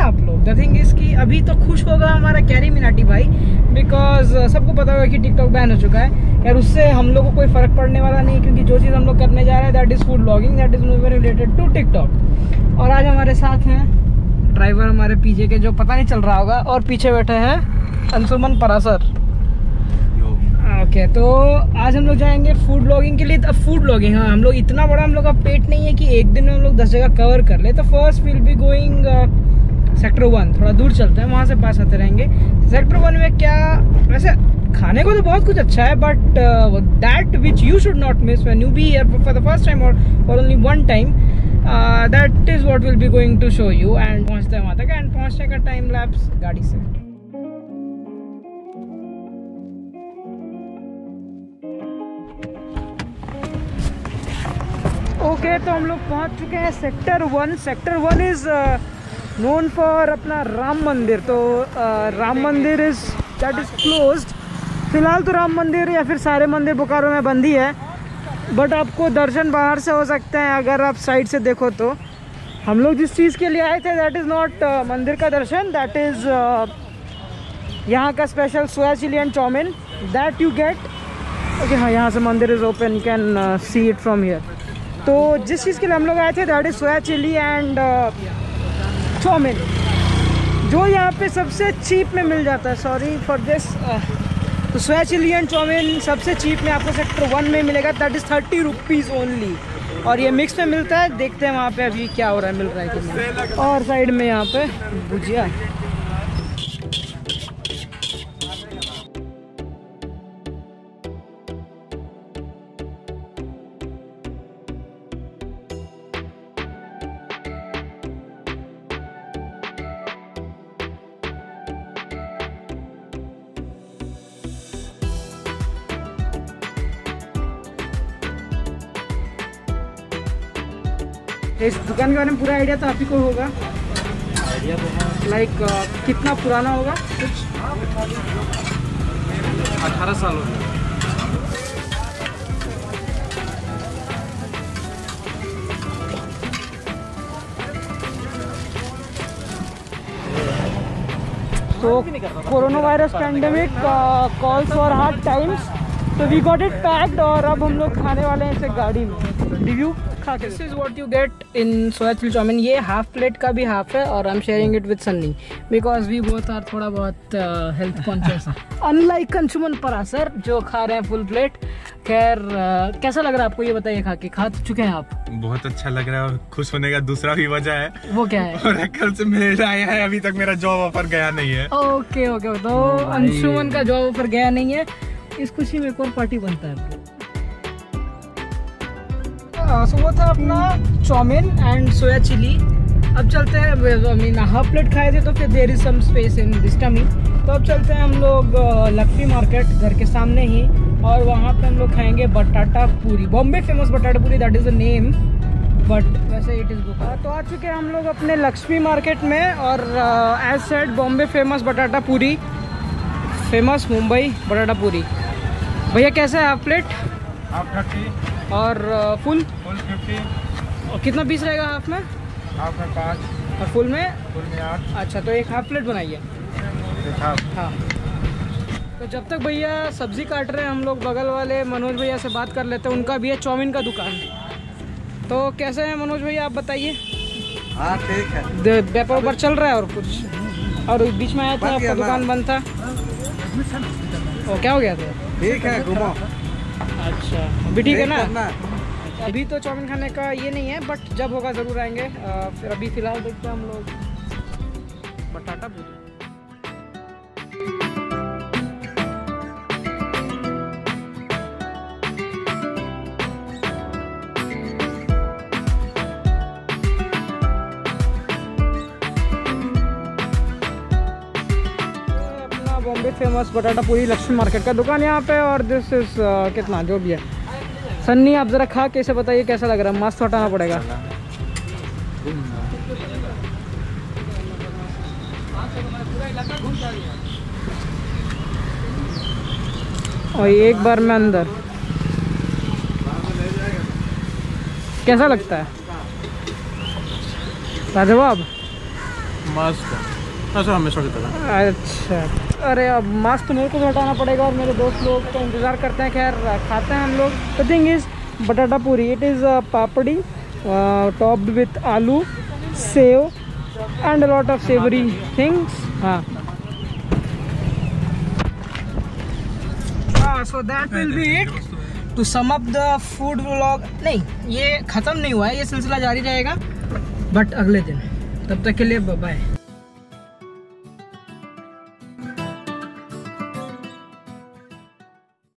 आप लोग? The thing is कि अभी तो खुश होगा हमारा कैरी मिनाटी भाई बिकॉज़ सबको पता होगा कि टिकटॉक बैन हो चुका है। यार उससे हम लोग को कोई फ़र्क पड़ने वाला नहीं क्योंकि जो चीज़ हम लोग करने जा रहे हैं that is food blogging that is related to TikTok और आज हमारे साथ हैं ड्राइवर हमारे पीछे के जो पता नहीं चल रहा होगा और पीछे बैठे हैं अंशुमन परासर ओके तो आज हम लोग जाएँगे फ़ूड ब्लॉगिंग के लिए। अब फ़ूड ब्लॉगिंग हाँ हम लोग इतना बड़ा हम लोग का पेट नहीं है कि एक दिन में हम लोग दस जगह कवर कर ले तो first will be going sector one थोड़ा दूर चलते हैं वहाँ से पास आते रहेंगे। सेक्टर वन में क्या वैसे खाने को तो बहुत कुछ अच्छा है but that which you should not miss when you be here for the first time और for only one time that is what will be going to show you and पहुँचते हैं वहाँ तक एंड पहुँचने का टाइम लैप्स गाड़ी से। Okay okay, तो हम लोग पहुँच चुके हैं sector one. Sector one is known for अपना राम मंदिर। तो राम मंदिर इज़ दैट इज़ क्लोज फ़िलहाल तो राम मंदिर या फिर सारे मंदिर बोकारो में बंद ही है। बट आपको दर्शन बाहर से हो सकते हैं अगर आप साइड से देखो तो। हम लोग जिस चीज़ के लिए आए थे दैट इज़ नॉट मंदिर का दर्शन दैट इज़ यहाँ का special soya chilli and chowmein. That you get okay हाँ यहाँ से mandir is open you can see it from here तो जिस चीज़ के लिए हम लोग आए थे that is soya chilli and chowmein जो यहाँ पे सबसे चीप में मिल जाता है सॉरी फॉर दिस तो सोया चिली एंड सबसे चीप में आपको सेक्टर वन में मिलेगा that is thirty rupees only और ये मिक्स में मिलता है, देखते हैं वहाँ पे अभी क्या हो रहा है, मिल रहा है और साइड में यहाँ पे भुजिया। इस दुकान के बारे में पूरा आइडिया तो आप ही को होगा। आइडिया तो लाइक like, कितना पुराना होगा? कुछ अठारह साल हो गया। So, coronavirus pandemic uh, calls for hard times. So we got it packed और अब हम लोग खाने वाले हैं इसे गाड़ी में। रिव्यू खा के this is what you get in soya chilli chowmein ये हाफ़ प्लेट का भी हाफ़ है और I am sharing it with Sunny because we both are थोड़ा बहुत health conscious unlike consumer Parashar जो खा रहे हैं फुल प्लेट खैर uh, कैसा लग रहा है आपको ये बताइए खा के खा चुके हैं आप? बहुत अच्छा लग रहा है और खुश होने का दूसरा भी वजह है। वो क्या है? और कल से मेरा आया है अभी तक मेरा जॉब ऑफ़र गया नहीं है। ओके ओके तो अंशुमन का जॉब ऑफ़र गया नहीं है। इस खुशी में एक और पार्टी बनता है सो वो था अपना चाउमिन एंड सोया चिली। अब चलते हैं आई मीन हाफ़ प्लेट खाए थे तो फिर there is some space in this tummy तो अब चलते हैं हम लोग लक्ष्मी मार्केट घर के सामने ही, और वहाँ पे हम लोग खाएँगे बटाटा पूरी। Bombay famous batata puri that is a name but वैसे इट इज़ बुका तो आ चुके हैं हम लोग अपने लक्ष्मी मार्केट में, और as said Bombay famous batata पूरी। फ़ेमस मुंबई बटाटा पूरी। भैया, कैसा है हाफ़ प्लेट हाफ़ थर्टी और फुल फुल फिफ्टी और कितना पीस रहेगा हाफ़ में? हाफ़ में पाँच. और फुल में? फुल में आठ. अच्छा तो एक हाफ़ प्लेट बनाइए। हाँ। तो जब तक भैया सब्ज़ी काट रहे हैं हम लोग बगल वाले मनोज भैया से बात कर लेते हैं उनका भी है चाउमीन का दुकान। तो कैसे है मनोज भैया आप बताइए। हाँ ठीक है। व्यापार ऊपर चल रहा है और कुछ? और बीच में आया था आपका दुकान बंद था। ओ क्या हो गया था? ठीक है घूमो अच्छा। अभी ठीक है ना? अभी तो चाउमिन खाने का ये नहीं है बट जब होगा ज़रूर आएँगे। फिर अभी फ़िलहाल देखते हैं हम लोग। बटाटा पूरी ये बॉम्बे फ़ेमस बटाटा पूरी लक्ष्मी मार्केट का दुकान यहाँ पे और दिस इज़ कितना जो भी है। सन्नी आप ज़रा खा कैसे बताइए कैसा लग रहा है? मस्त हटाना पड़ेगा। और एक बार में अंदर। कैसा लगता है? लाजवाब? मस्त है। ऐसा हमेशा की तरह अच्छा। अरे अब मास्क तो मेरे को भी हटाना पड़ेगा और मेरे दोस्त लोग तो इंतज़ार करते हैं खैर खाते हैं हम लोग। The thing is batata puri it is papdi topped with aloo sev and lot of savoury things हाँ। So that will be it to sum up the food vlog नहीं ये ख़त्म नहीं हुआ है ये सिलसिला जारी रहेगा बट अगले दिन। तब तक के लिए बाय